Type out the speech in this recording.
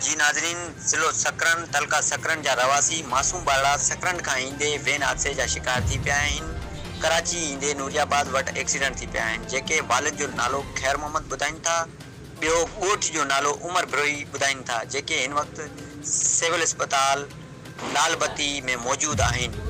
जी नाज़रीन, ज़िलो सकरन, तलका सकरन जा रवासी, मासूम बाला सकरन खां ईंदे, वेन हादसे जा शिकार थी पिया आहिनि। कराची ईंदे, नूरियाबाद वटि एक्सीडेंट थी पिया आहिनि। जेके वालिद जो नालो ख़ैर मोहम्मद ॿुधाइनि था, ॿियो ॻोठ जो नालो उमर ब्रोई ॿुधाइनि था, जेके हिन वक़्तु सिविल अस्पताल लालबती में मौजूदु आहिनि।